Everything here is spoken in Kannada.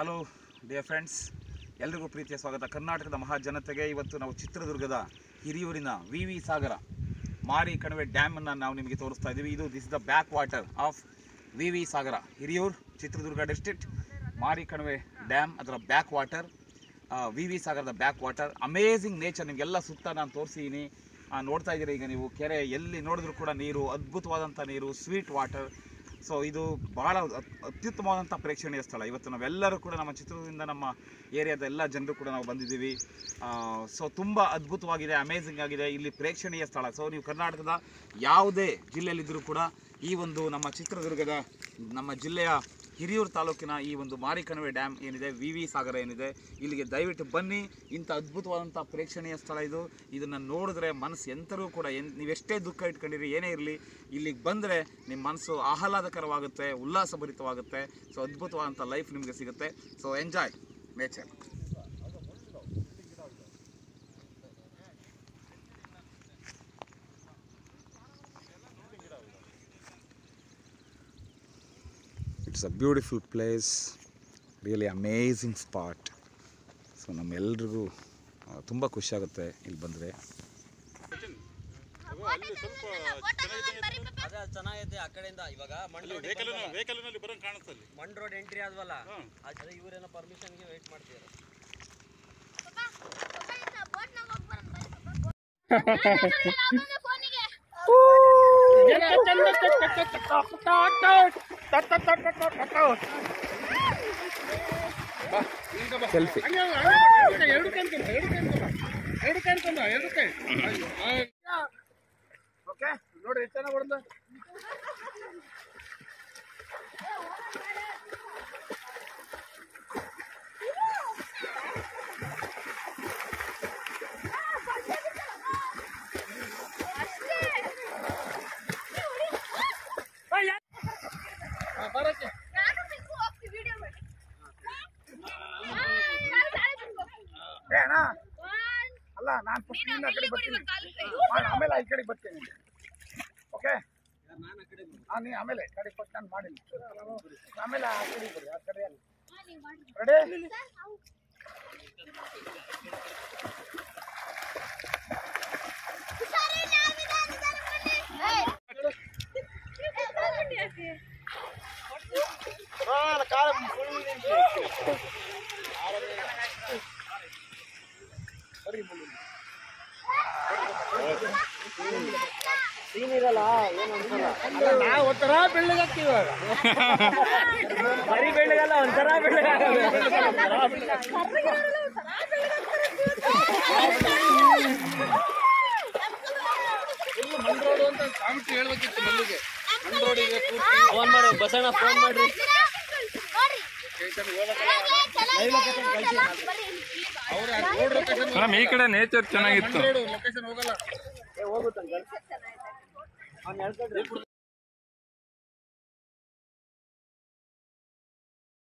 ಹಲೋ ಡಿಯರ್ ಫ್ರೆಂಡ್ಸ್ ಎಲ್ರಿಗೂ ಪ್ರೀತಿಯ ಸ್ವಾಗತ. ಕರ್ನಾಟಕದ ಮಹಾಜನತೆಗೆ ಇವತ್ತು ನಾವು ಚಿತ್ರದುರ್ಗದ ಹಿರಿಯೂರಿನ ವಿ ವಿ ಸಾಗರ, ಮಾರಿ ಕಣಿವೆ ಡ್ಯಾಮನ್ನು ನಾವು ನಿಮಗೆ ತೋರಿಸ್ತಾ ಇದ್ದೀವಿ. ಇದು this the backwater of V V Sagara, Hiriyur, Chitradurga district Mari Kanive dam ಅದರ ಬ್ಯಾಕ್ ವಾಟರ್ ವಿ ವಿ ಸಾಗರದ ಬ್ಯಾಕ್ ವಾಟರ್ ಅಮೇಝಿಂಗ್ ನೇಚರ್ ನಿಮಗೆಲ್ಲ ಸುತ್ತ ನಾನು ತೋರಿಸಿದ್ದೀನಿ ನೋಡ್ತಾ ಇದ್ದೀರಿ ಈಗ ನೀವು. ಕೆರೆ ಎಲ್ಲಿ ನೋಡಿದ್ರು ಕೂಡ ನೀರು, ಅದ್ಭುತವಾದಂಥ ನೀರು ಸ್ವೀಟ್ ವಾಟರ್ ಸೊ ಇದು ಅತ್ಯುತ್ತಮವಾದಂತಹ ಅತ್ಯುತ್ತಮವಾದಂಥ ಪ್ರೇಕ್ಷಣೀಯ ಸ್ಥಳ. ಇವತ್ತು ನಾವೆಲ್ಲರೂ ಕೂಡ ನಮ್ಮ ಚಿತ್ರದುರ್ಗದಿಂದ ನಮ್ಮ ಏರಿಯಾದ ಎಲ್ಲ ಜನರು ಕೂಡ ನಾವು ಬಂದಿದ್ದೀವಿ. ಸೊ ತುಂಬ ಅದ್ಭುತವಾಗಿದೆ ಅಮೇಝಿಂಗ್ ಆಗಿದೆ. ಇಲ್ಲಿ ಪ್ರೇಕ್ಷಣೀಯ ಸ್ಥಳ. ಸೊ ನೀವು ಕರ್ನಾಟಕದ ಯಾವುದೇ ಜಿಲ್ಲೆಯಲ್ಲಿದ್ದರೂ ಕೂಡ ಈ ಒಂದು ನಮ್ಮ ಚಿತ್ರದುರ್ಗದ ನಮ್ಮ ಜಿಲ್ಲೆಯ ಹಿರಿಯೂರು ತಾಲೂಕಿನ ಈ ಒಂದು ಮಾರಿಕಣವೆ ಡ್ಯಾಮ್ ಏನಿದೆ ವಿ ವಿ ಸಾಗರ ಏನಿದೆ, ಇಲ್ಲಿಗೆ ದಯವಿಟ್ಟು ಬನ್ನಿ. ಇಂಥ ಅದ್ಭುತವಾದಂಥ ಪ್ರೇಕ್ಷಣೀಯ ಸ್ಥಳ ಇದು. ಇದನ್ನು ನೋಡಿದ್ರೆ ಮನಸ್ಸು ಎಂತರೂ ಕೂಡ ಎನ್, ನೀವೆಷ್ಟೇ ದುಃಖ ಇಟ್ಕೊಂಡಿರಿ, ಏನೇ ಇರಲಿ, ಇಲ್ಲಿಗೆ ಬಂದರೆ ನಿಮ್ಮ ಮನಸ್ಸು ಆಹ್ಲಾದಕರವಾಗುತ್ತೆ, ಉಲ್ಲಾಸಭರಿತವಾಗುತ್ತೆ. ಸೊ ಅದ್ಭುತವಾದಂಥ ಲೈಫ್ ನಿಮಗೆ ಸಿಗುತ್ತೆ. So enjoy nature it's a beautiful place really amazing spot so ನಮ್ಮೆಲ್ರಿಗೂ ತುಂಬ ಖುಷಿಯಾಗುತ್ತೆ ಇಲ್ಲಿ ಬಂದರೆ ಚೆನ್ನಾಗೈತೆ ಆ ಕಡೆಯಿಂದ ಇವಾಗ ಮಣ್ ರೋಡ್ ಎಂಟ್ರಿ ಆದ್ವಲ್ಲ ಅದೇ ಇವರೇನೋ ಪರ್ಮಿಷನ್ಗೆ ವೇಟ್ ಮಾಡ್ತಿದ್ದಾರೆ ಸೆಲ್ಫಿ ಓಕೆ ನೋಡಿ ಎಷ್ಟು ಚೆನ್ನಾಗಿ ಅಲ್ಲ ನಾನು ಫಸ್ಟ್ ನೀನು ಆ ಕಡೆ ಬರ್ತೀನಿ. ಮಾಡಿ ಆಮೇಲೆ ಈ ಕಡೆಗೆ ಬರ್ತೀನಿ. ಓಕೆ ಹಾಂ ನೀ ಆಮೇಲೆ ಕಡೆ ಫಸ್ಟ್ ನಾನು ಮಾಡಿಲ್ಲ ಆಮೇಲೆ ಆ ಕಡೆ ಬರ್ರಿ ಆ ಕಡೆ ರೆಡಿ ನಾವು ಒಂಥರ ಬೆಳ್ಳಗಾಗ್ತೀವಿ ಇವಾಗ ಬರೀ ಬೆಳ್ಳಗಲ್ಲ ಒಂಥರ ಮಣ್ ರೋಡು ಅಂತ ಕಾಮಿಟಿ ಹೇಳ್ಬೇಕಿತ್ತು ಮಲ್ಲಿಗೆ ಫೋನ್ ಮಾಡಿ ಬಸಣ್ಣ ಫೋನ್ ಮಾಡ್ರಿ ಲೊಕೇಶನ್ ಮೇಡಮ್ ಈ ಕಡೆ ನೇಚರ್ ಚೆನ್ನಾಗಿತ್ತು. ರೋಡ್ ಲೊಕೇಶನ್ ಹೋಗಲ್ಲ